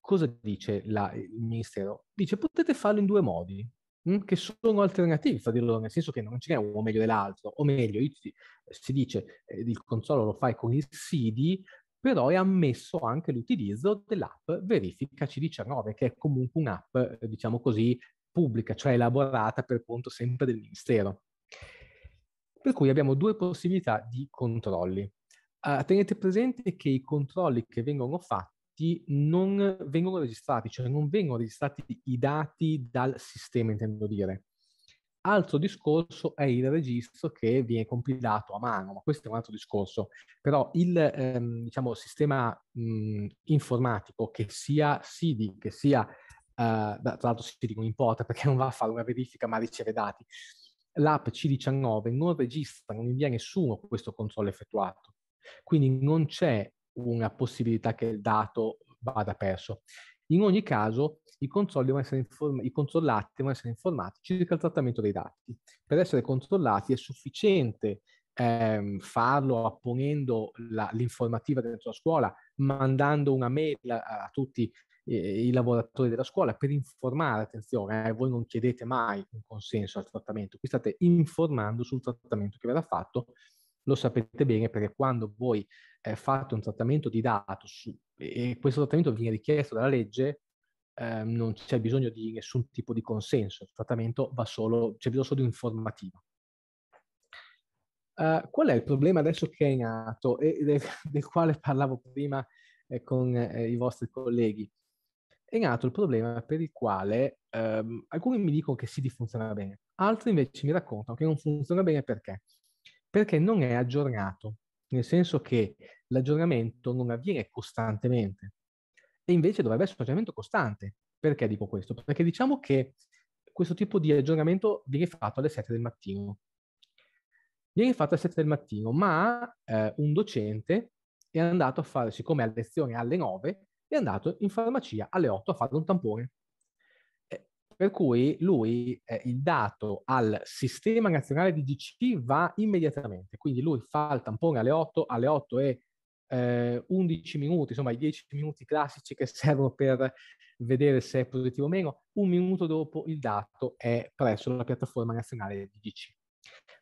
Speaker 3: cosa dice la, il Ministero? Dice potete farlo in due modi, mh, hm, che sono alternativi fra di loro, nel senso che non ce n'è uno meglio dell'altro, o meglio, si dice eh, il controllo lo fai con il SIDI, però è ammesso anche l'utilizzo dell'app Verifica C19, che è comunque un'app, eh, diciamo così, pubblica, cioè elaborata per conto sempre del Ministero. Per cui abbiamo due possibilità di controlli. Uh, tenete presente che i controlli che vengono fatti non vengono registrati, cioè non vengono registrati i dati dal sistema, intendo dire. Altro discorso è il registro che viene compilato a mano, ma questo è un altro discorso. Però il ehm, diciamo, sistema mh, informatico, che sia SIDI, che sia, uh, tra l'altro SIDI non importa perché non va a fare una verifica ma riceve dati, l'app C19 non registra, non invia nessuno questo controllo effettuato. Quindi non c'è una possibilità che il dato vada perso. In ogni caso, i, inform- i controllati devono essere informati circa il trattamento dei dati. Per essere controllati è sufficiente ehm, farlo apponendo la, l'informativa dentro la scuola, mandando una mail a, a tutti eh, i lavoratori della scuola per informare, attenzione, eh, voi non chiedete mai un consenso al trattamento, qui state informando sul trattamento che verrà fatto lo sapete bene perché quando voi eh, fate un trattamento di dato su, e questo trattamento viene richiesto dalla legge, eh, non c'è bisogno di nessun tipo di consenso, il trattamento va solo, c'è bisogno solo di un'informativa. Uh, qual è il problema adesso che è in atto e del, del quale parlavo prima eh, con eh, i vostri colleghi? È in atto il problema per il quale ehm, alcuni mi dicono che si funziona bene, altri invece mi raccontano che non funziona bene perché? perché non è aggiornato, nel senso che l'aggiornamento non avviene costantemente e invece dovrebbe essere un aggiornamento costante. Perché dico questo? Perché diciamo che questo tipo di aggiornamento viene fatto alle 7 del mattino. Viene fatto alle 7 del mattino, ma eh, un docente è andato a fare, siccome ha lezione alle 9, è andato in farmacia alle 8 a fare un tampone. Per cui lui, eh, il dato al sistema nazionale di GC va immediatamente, quindi lui fa il tampone alle 8, alle 8 e eh, 11 minuti, insomma i 10 minuti classici che servono per vedere se è positivo o meno, un minuto dopo il dato è presso la piattaforma nazionale di GC.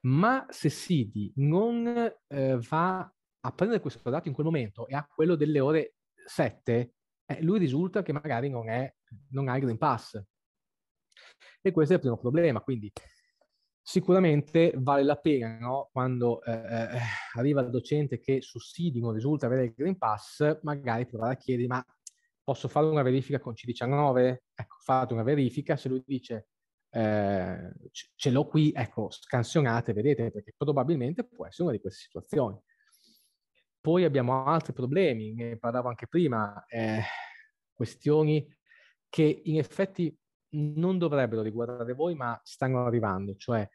Speaker 3: Ma se SIDI non eh, va a prendere questo dato in quel momento e ha quello delle ore 7, eh, lui risulta che magari non, è, non ha il Green Pass, e questo è il primo problema, quindi sicuramente vale la pena no? quando eh, eh arriva il docente che su SIDI non risulta avere il Green Pass, magari provare a chiedere ma posso fare una verifica con C19? Ecco, fate una verifica, se lui dice eh, ce l'ho qui, ecco, scansionate, vedete, perché probabilmente può essere una di queste situazioni. Poi abbiamo altri problemi, ne parlavo anche prima, eh, questioni che in effetti non dovrebbero riguardare voi, ma stanno arrivando, cioè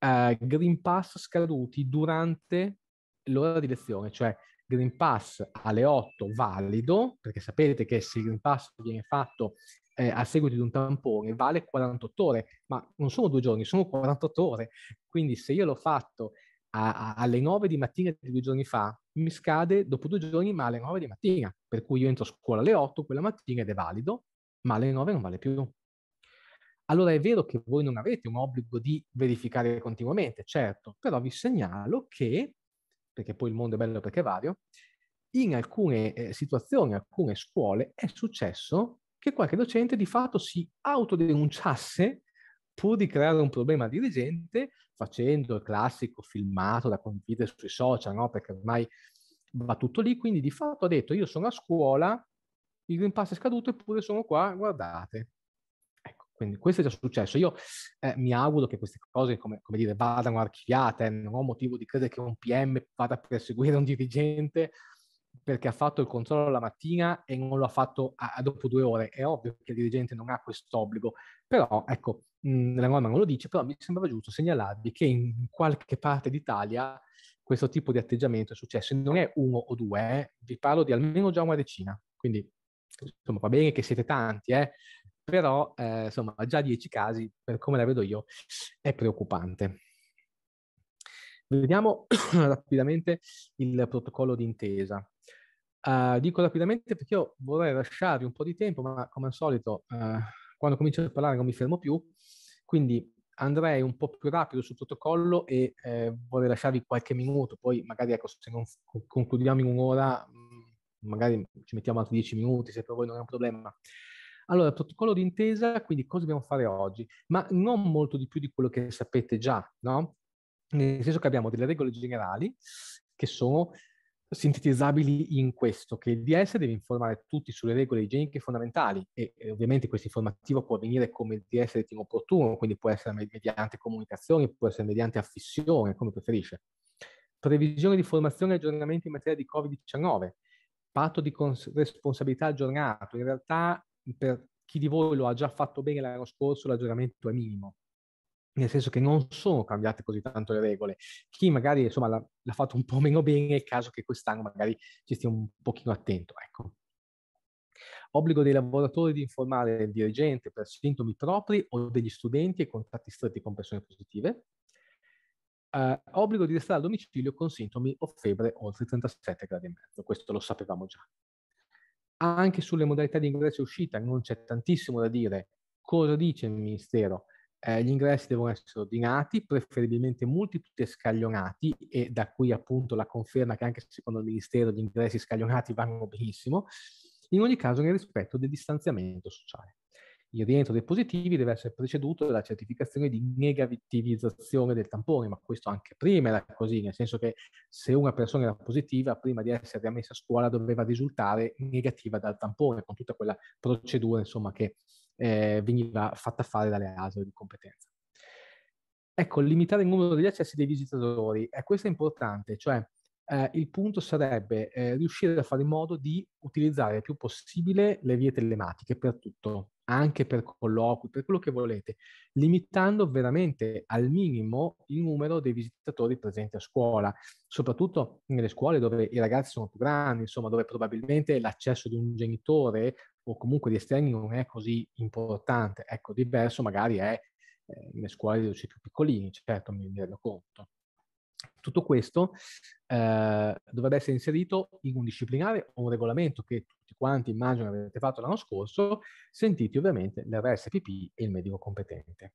Speaker 3: uh, Green Pass scaduti durante l'ora di lezione, cioè Green Pass alle 8 valido, perché sapete che se il Green Pass viene fatto eh, a seguito di un tampone vale 48 ore, ma non sono due giorni, sono 48 ore. Quindi se io l'ho fatto a, a, alle 9 di mattina di due giorni fa, mi scade dopo due giorni, ma alle 9 di mattina. Per cui io entro a scuola alle 8 quella mattina ed è valido, ma alle 9 non vale più allora è vero che voi non avete un obbligo di verificare continuamente, certo, però vi segnalo che, perché poi il mondo è bello perché è vario, in alcune eh, situazioni, in alcune scuole, è successo che qualche docente di fatto si autodenunciasse pur di creare un problema al dirigente facendo il classico filmato da condividere sui social, no? perché ormai va tutto lì, quindi di fatto ha detto io sono a scuola, il Green Pass è scaduto eppure sono qua, guardate. Quindi questo è già successo. Io eh, mi auguro che queste cose, come, come dire, vadano archiviate. Eh. Non ho motivo di credere che un PM vada a perseguire un dirigente perché ha fatto il controllo la mattina e non lo ha fatto a, a dopo due ore. È ovvio che il dirigente non ha questo obbligo, però ecco, mh, la norma non lo dice, però mi sembrava giusto segnalarvi che in qualche parte d'Italia questo tipo di atteggiamento è successo. Non è uno o due, eh, vi parlo di almeno già una decina. Quindi, insomma, va bene che siete tanti, eh, però eh, insomma già 10 casi, per come la vedo io, è preoccupante. Vediamo rapidamente il protocollo d'intesa. Uh, dico rapidamente perché io vorrei lasciarvi un po' di tempo, ma come al solito, uh, quando comincio a parlare non mi fermo più, quindi andrei un po' più rapido sul protocollo e eh, vorrei lasciarvi qualche minuto, poi magari ecco, se non concludiamo in un'ora, mm, magari ci mettiamo altri dieci minuti, se per voi non è un problema. Allora, protocollo d'intesa, quindi cosa dobbiamo fare oggi? Ma non molto di più di quello che sapete già, no? Nel senso che abbiamo delle regole generali che sono sintetizzabili in questo, che il DS deve informare tutti sulle regole igieniche fondamentali e, e ovviamente questa informativa può avvenire come il DS ritiene opportuno, quindi può essere mediante comunicazioni, può essere mediante affissione, come preferisce. Previsione di formazione e aggiornamenti in materia di Covid-19, patto di cons- responsabilità aggiornato. In realtà per chi di voi lo ha già fatto bene l'anno scorso, l'aggiornamento è minimo nel senso che non sono cambiate così tanto le regole. Chi magari insomma, l'ha, l'ha fatto un po' meno bene, è il caso che quest'anno magari ci stia un pochino attento. Ecco. Obbligo dei lavoratori di informare il dirigente per sintomi propri o degli studenti e contatti stretti con persone positive. Uh, obbligo di restare a domicilio con sintomi o febbre oltre 37 gradi e mezzo. Questo lo sapevamo già. Anche sulle modalità di ingresso e uscita non c'è tantissimo da dire. Cosa dice il Ministero? Eh, gli ingressi devono essere ordinati, preferibilmente multipli e scaglionati, e da qui appunto la conferma che anche secondo il Ministero gli ingressi scaglionati vanno benissimo, in ogni caso nel rispetto del distanziamento sociale. Il rientro dei positivi deve essere preceduto dalla certificazione di negativizzazione del tampone, ma questo anche prima era così, nel senso che se una persona era positiva, prima di essere riammessa a scuola doveva risultare negativa dal tampone, con tutta quella procedura insomma, che eh, veniva fatta fare dalle ASL di competenza. Ecco, limitare il numero degli accessi dei visitatori, eh, questo è importante, cioè eh, il punto sarebbe eh, riuscire a fare in modo di utilizzare il più possibile le vie telematiche per tutto, anche per colloqui, per quello che volete, limitando veramente al minimo il numero dei visitatori presenti a scuola, soprattutto nelle scuole dove i ragazzi sono più grandi, insomma, dove probabilmente l'accesso di un genitore o comunque di esterni non è così importante. Ecco, diverso magari è eh, nelle scuole c'è più piccolini, certo, mi, mi rendo conto. Tutto questo eh, dovrebbe essere inserito in un disciplinare o un regolamento che tutti quanti immagino avete fatto l'anno scorso, sentiti ovviamente l'RSPP e il medico competente.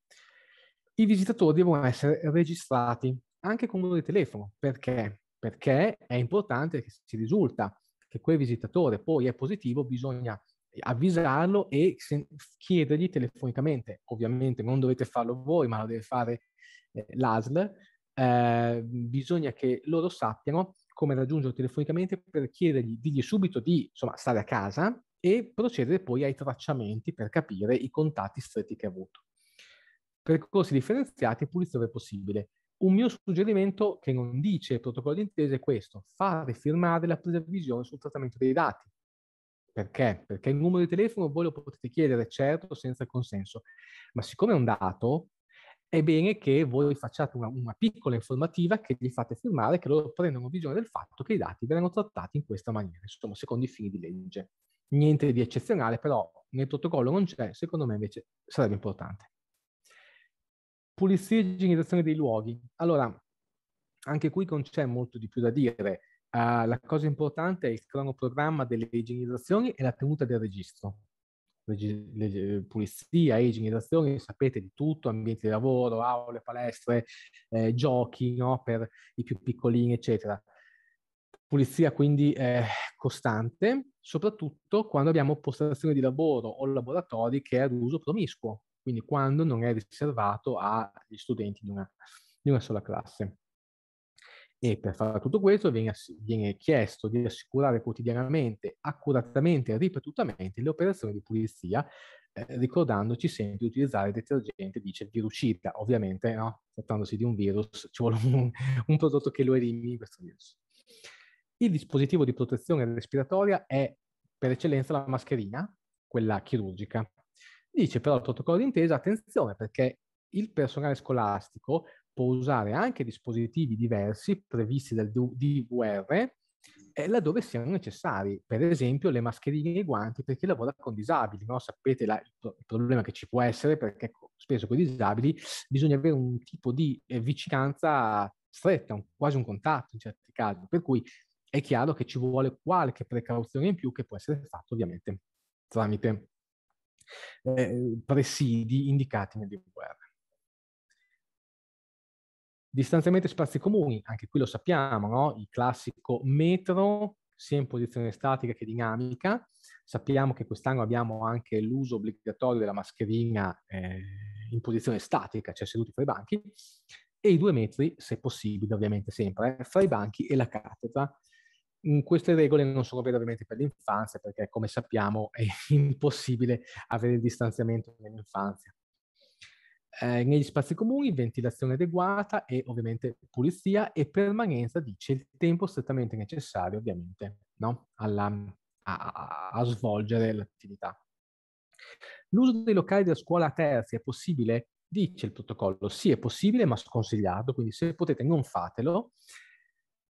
Speaker 3: I visitatori devono essere registrati anche con numero di telefono. Perché? Perché è importante che si risulta che quel visitatore poi è positivo, bisogna avvisarlo e chiedergli telefonicamente. Ovviamente non dovete farlo voi, ma lo deve fare eh, l'ASL. Eh, bisogna che loro sappiano come raggiungerlo telefonicamente per chiedergli, digli subito di insomma, stare a casa e procedere poi ai tracciamenti per capire i contatti stretti che ha avuto. Percorsi differenziati pulizia dove possibile. Un mio suggerimento che non dice il protocollo d'intesa è questo, fare firmare la presa di visione sul trattamento dei dati. Perché? Perché il numero di telefono voi lo potete chiedere, certo, senza consenso, ma siccome è un dato, è bene che voi facciate una, una, piccola informativa che gli fate firmare, che loro prendano visione del fatto che i dati verranno trattati in questa maniera, insomma, secondo i fini di legge. Niente di eccezionale, però nel protocollo non c'è, secondo me invece sarebbe importante. Pulizia e igienizzazione dei luoghi. Allora, anche qui non c'è molto di più da dire. Uh, la cosa importante è il cronoprogramma delle igienizzazioni e la tenuta del registro. Le, le, pulizia, igienizzazioni, sapete di tutto, ambienti di lavoro, aule, palestre, eh, giochi no? per i più piccolini, eccetera. Pulizia quindi eh, costante, soprattutto quando abbiamo postazioni di lavoro o laboratori che è ad uso promiscuo, quindi quando non è riservato agli studenti di una, di una sola classe e per fare tutto questo viene, viene, chiesto di assicurare quotidianamente, accuratamente e ripetutamente le operazioni di pulizia, eh, ricordandoci sempre di utilizzare il detergente, dice virucida, ovviamente, no? trattandosi di un virus, ci vuole un, un prodotto che lo elimini questo virus. Il dispositivo di protezione respiratoria è per eccellenza la mascherina, quella chirurgica. Dice però il protocollo d'intesa, attenzione perché il personale scolastico può usare anche dispositivi diversi previsti dal DVR eh, laddove siano necessari, per esempio le mascherine e i guanti per chi lavora con disabili. No? Sapete la, il, problema che ci può essere perché spesso con i disabili bisogna avere un tipo di eh, vicinanza stretta, un, quasi un contatto in certi casi, per cui è chiaro che ci vuole qualche precauzione in più che può essere fatto ovviamente tramite eh, presidi indicati nel DVR. Distanziamento e spazi comuni, anche qui lo sappiamo, no? il classico metro sia in posizione statica che dinamica. Sappiamo che quest'anno abbiamo anche l'uso obbligatorio della mascherina eh, in posizione statica, cioè seduti fra i banchi, e i due metri, se possibile, ovviamente sempre, eh, fra i banchi e la cattedra. Mm, queste regole non sono vere ovviamente per l'infanzia, perché come sappiamo è impossibile avere il distanziamento nell'infanzia. Eh, negli spazi comuni, ventilazione adeguata e ovviamente pulizia e permanenza, dice, il tempo strettamente necessario ovviamente no? Alla, a, a, svolgere l'attività. L'uso dei locali della scuola terzi è possibile? Dice il protocollo, sì è possibile ma sconsigliato, quindi se potete non fatelo.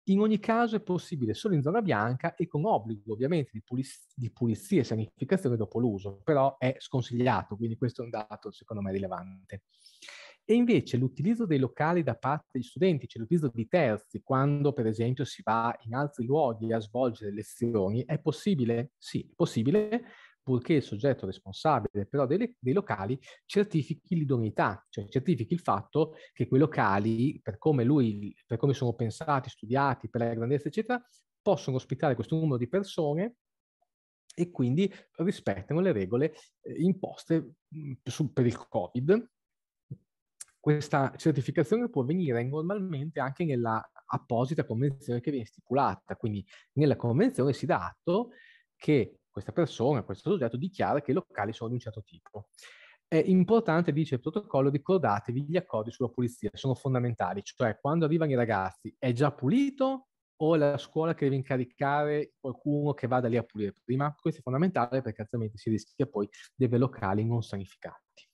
Speaker 3: In ogni caso è possibile solo in zona bianca e con obbligo ovviamente di, puliz- di pulizia e sanificazione dopo l'uso, però è sconsigliato, quindi questo è un dato secondo me rilevante. E invece l'utilizzo dei locali da parte degli studenti, cioè l'utilizzo di terzi, quando per esempio si va in altri luoghi a svolgere lezioni, è possibile? Sì, è possibile, purché il soggetto responsabile però dei, dei locali certifichi l'idoneità, cioè certifichi il fatto che quei locali, per come, lui, per come sono pensati, studiati, per la grandezza, eccetera, possono ospitare questo numero di persone e quindi rispettano le regole eh, imposte per il Covid. Questa certificazione può avvenire normalmente anche nella apposita convenzione che viene stipulata, quindi nella convenzione si dà atto che questa persona, questo soggetto dichiara che i locali sono di un certo tipo. È importante, dice il protocollo, ricordatevi gli accordi sulla pulizia, sono fondamentali, cioè quando arrivano i ragazzi è già pulito o è la scuola che deve incaricare qualcuno che vada lì a pulire prima? Questo è fondamentale perché altrimenti si rischia poi di avere locali non sanificati.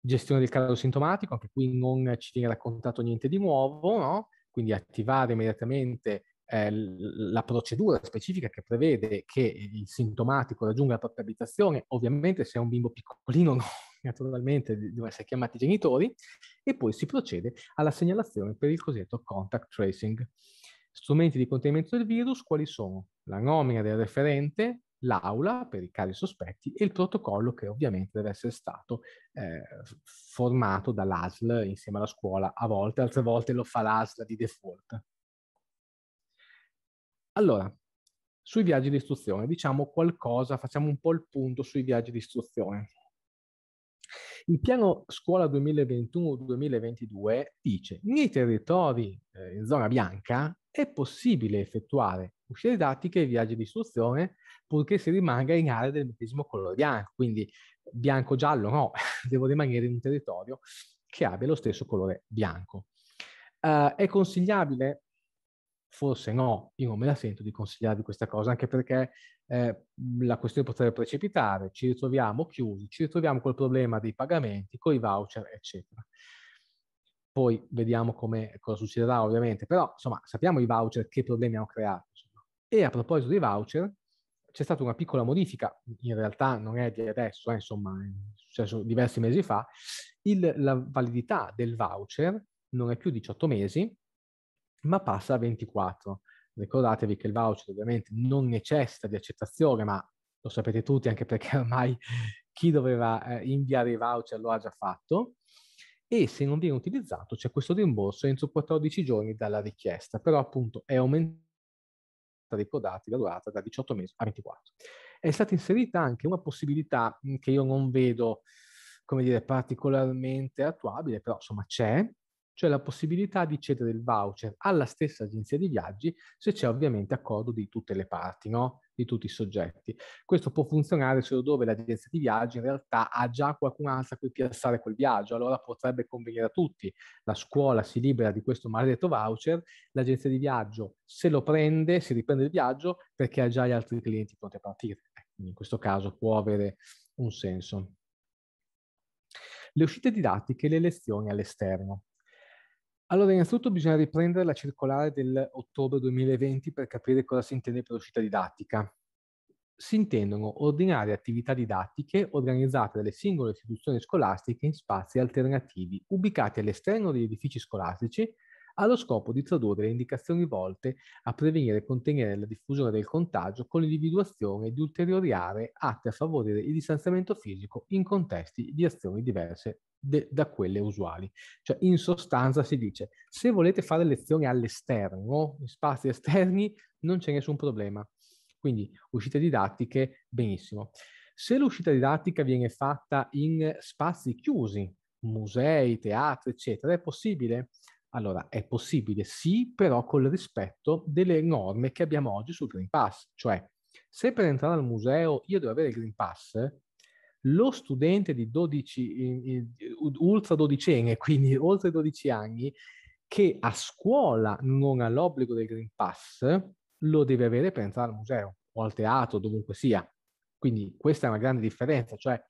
Speaker 3: Gestione del caso sintomatico, anche qui non ci viene raccontato niente di nuovo, no? quindi attivare immediatamente la procedura specifica che prevede che il sintomatico raggiunga la propria abitazione, ovviamente se è un bimbo piccolino, no, naturalmente devono essere chiamati i genitori, e poi si procede alla segnalazione per il cosiddetto contact tracing. Strumenti di contenimento del virus quali sono? La nomina del referente, l'aula per i casi sospetti e il protocollo che ovviamente deve essere stato eh, formato dall'ASL insieme alla scuola, a volte, altre volte lo fa l'ASL di default. Allora, sui viaggi di istruzione, diciamo qualcosa, facciamo un po' il punto sui viaggi di istruzione. Il piano scuola 2021-2022 dice nei territori eh, in zona bianca è possibile effettuare uscite didattiche e viaggi di istruzione purché si rimanga in aree del medesimo colore bianco, quindi bianco-giallo no, devo rimanere in un territorio che abbia lo stesso colore bianco. Uh, è consigliabile forse no, io non me la sento di consigliarvi questa cosa, anche perché eh, la questione potrebbe precipitare, ci ritroviamo chiusi, ci ritroviamo col problema dei pagamenti, con i voucher, eccetera. Poi vediamo come, cosa succederà ovviamente, però insomma sappiamo i voucher che problemi hanno creato. Insomma. E a proposito dei voucher, c'è stata una piccola modifica, in realtà non è di adesso, eh, insomma è successo diversi mesi fa, il, la validità del voucher non è più 18 mesi, ma passa a 24. Ricordatevi che il voucher ovviamente non necessita di accettazione, ma lo sapete tutti anche perché ormai chi doveva eh, inviare i voucher lo ha già fatto. E se non viene utilizzato c'è questo rimborso entro 14 giorni dalla richiesta, però appunto è aumentata, ricordate, la durata da 18 mesi a 24. È stata inserita anche una possibilità che io non vedo, come dire, particolarmente attuabile, però insomma c'è, cioè la possibilità di cedere il voucher alla stessa agenzia di viaggi se c'è ovviamente accordo di tutte le parti, no? di tutti i soggetti. Questo può funzionare solo dove l'agenzia di viaggi in realtà ha già qualcun altro a cui piazzare quel viaggio, allora potrebbe convenire a tutti. La scuola si libera di questo maledetto voucher, l'agenzia di viaggio se lo prende, si riprende il viaggio perché ha già gli altri clienti pronti a partire. Quindi in questo caso può avere un senso. Le uscite didattiche e le lezioni all'esterno. Allora, innanzitutto bisogna riprendere la circolare dell'ottobre 2020 per capire cosa si intende per uscita didattica. Si intendono ordinarie attività didattiche organizzate dalle singole istituzioni scolastiche in spazi alternativi, ubicati all'esterno degli edifici scolastici, allo scopo di tradurre le indicazioni volte a prevenire e contenere la diffusione del contagio con l'individuazione di ulteriori aree atte a favorire il distanziamento fisico in contesti di azioni diverse de- da quelle usuali. Cioè, in sostanza si dice, se volete fare lezioni all'esterno, in spazi esterni, non c'è nessun problema. Quindi uscite didattiche, benissimo. Se l'uscita didattica viene fatta in spazi chiusi, musei, teatri, eccetera, è possibile? Allora, è possibile sì, però con il rispetto delle norme che abbiamo oggi sul Green Pass. Cioè, se per entrare al museo io devo avere il Green Pass, lo studente di 12, ultra dodicenne, quindi oltre 12 anni, che a scuola non ha l'obbligo del Green Pass, lo deve avere per entrare al museo o al teatro, dovunque sia. Quindi questa è una grande differenza, cioè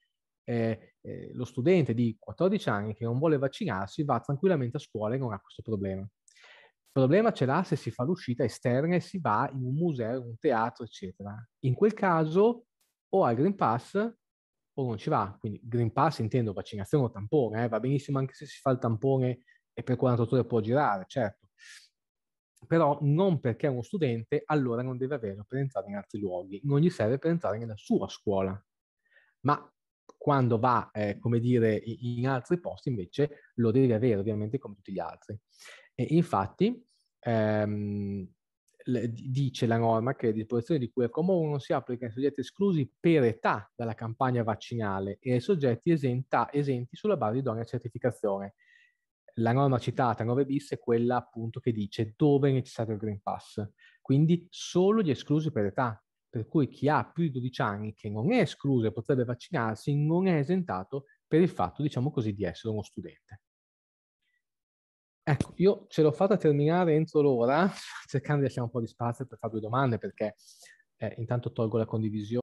Speaker 3: eh, eh, lo studente di 14 anni che non vuole vaccinarsi va tranquillamente a scuola e non ha questo problema. Il problema ce l'ha se si fa l'uscita esterna e si va in un museo, in un teatro, eccetera. In quel caso o ha il Green Pass o non ci va. Quindi Green Pass intendo vaccinazione o tampone, eh? va benissimo anche se si fa il tampone e per 48 ore può girare, certo. Però non perché è uno studente, allora non deve averlo per entrare in altri luoghi, non gli serve per entrare nella sua scuola. Ma quando va, eh, come dire, in altri posti invece lo deve avere ovviamente come tutti gli altri. E infatti ehm, dice la norma che le disposizioni di cui è comune non si applicano ai soggetti esclusi per età dalla campagna vaccinale e ai soggetti esenta, esenti sulla base di idonea certificazione. La norma citata 9 bis è quella appunto che dice dove è necessario il Green Pass, quindi solo gli esclusi per età, per cui chi ha più di 12 anni che non è escluso e potrebbe vaccinarsi non è esentato per il fatto, diciamo così, di essere uno studente. Ecco, io ce l'ho fatta terminare entro l'ora, cercando di lasciare un po' di spazio per fare due domande, perché eh, intanto tolgo la condivisione.